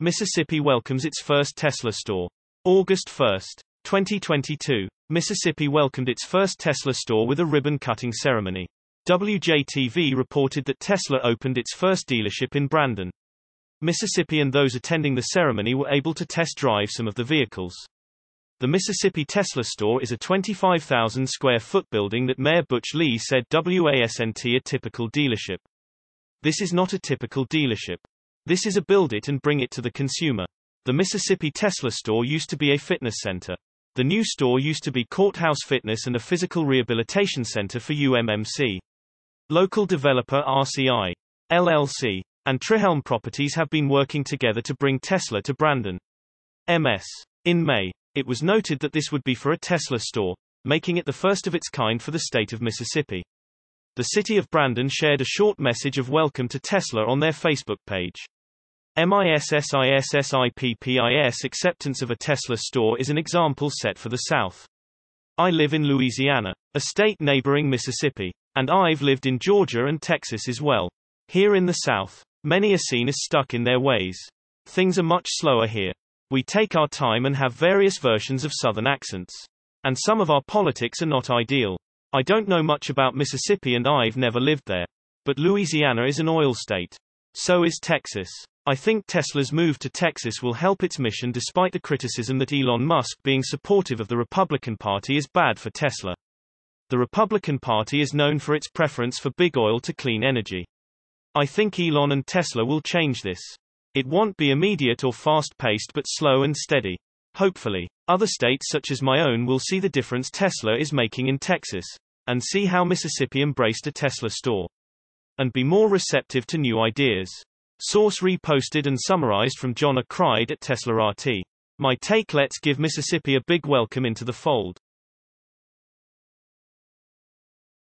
Mississippi welcomes its first Tesla store. August 1, 2022. Mississippi welcomed its first Tesla store with a ribbon-cutting ceremony. WJTV reported that Tesla opened its first dealership in Brandon, Mississippi and those attending the ceremony were able to test drive some of the vehicles. The Mississippi Tesla store is a 25,000 square foot building that Mayor Butch Lee said wasn't a typical dealership. This is not a typical dealership. This is a build it and bring it to the consumer. The Mississippi Tesla store used to be a fitness center. The new store used to be Courthouse Fitness and a physical rehabilitation center for UMMC. Local developer RCI LLC and Trihelm Properties have been working together to bring Tesla to Brandon. MS. In May, it was noted that this would be for a Tesla store, making it the first of its kind for the state of Mississippi. The city of Brandon shared a short message of welcome to Tesla on their Facebook page. MISSISSIPPIS acceptance of a Tesla store is an example set for the South. I live in Louisiana, a state neighboring Mississippi, and I've lived in Georgia and Texas as well. Here in the South, many are seen as stuck in their ways. Things are much slower here. We take our time and have various versions of Southern accents. And some of our politics are not ideal. I don't know much about Mississippi and I've never lived there. But Louisiana is an oil state. So is Texas. I think Tesla's move to Texas will help its mission despite the criticism that Elon Musk being supportive of the Republican Party is bad for Tesla. The Republican Party is known for its preference for big oil to clean energy. I think Elon and Tesla will change this. It won't be immediate or fast-paced but slow and steady. Hopefully. Other states such as my own will see the difference Tesla is making in Texas, and see how Mississippi embraced a Tesla store. And be more receptive to new ideas. Source reposted and summarized from Johnna Cride at Tesla RT. My take Let's give Mississippi a big welcome into the fold.